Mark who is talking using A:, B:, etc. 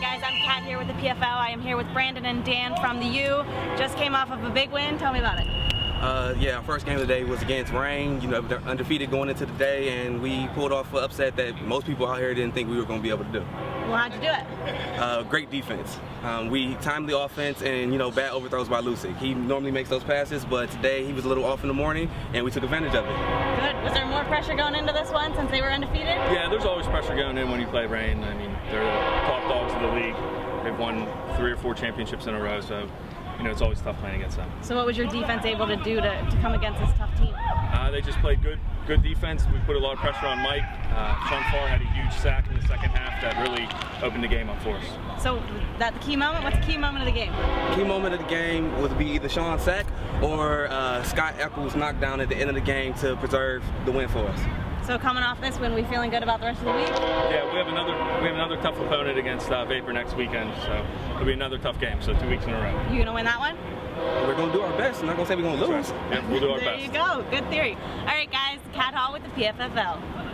A: Guys, I'm Cat here with the PFFL. I am here with Brandon and Dan from the U. Just came off of a big win. Tell me about it.
B: Uh, yeah, our first game of the day was against Rain. You know, they're undefeated going into the day, and we pulled off an upset that most people out here didn't think we were going to be able to do.
A: Well, how'd you do it?
B: Uh, great defense. Um, we timely offense and, you know, bad overthrows by Lucic. He normally makes those passes, but today he was a little off in the morning, and we took advantage of it.
A: Good. Was there more pressure going into this one since they were undefeated?
C: Yeah, there's always pressure going in when you play Rain. I mean, they're the top dogs of the league. They've won three or four championships in a row, so you know it's always tough playing against them.
A: So what was your defense able to do to, to come against this tough team?
C: Uh, they just played good, good defense. We put a lot of pressure on Mike. Uh, Sean Farr had a huge sack in the second half that really opened the game up for us.
A: So that the key moment. What's the key moment of the game?
B: Key moment of the game would be either Sean sack or uh, Scott Eccles knockdown at the end of the game to preserve the win for us.
A: So coming off this win, we feeling good about the rest of the week?
C: Yeah, we have another we have another tough opponent against uh, Vapor next weekend, so it'll be another tough game. So two weeks in a row.
A: You gonna win that one?
B: We're gonna do our best. I'm not gonna say we're gonna lose.
C: Right. Yeah, we'll do our
A: there
C: best.
A: you go. Good theory. All right, guys. Cat Hall with the PFFL.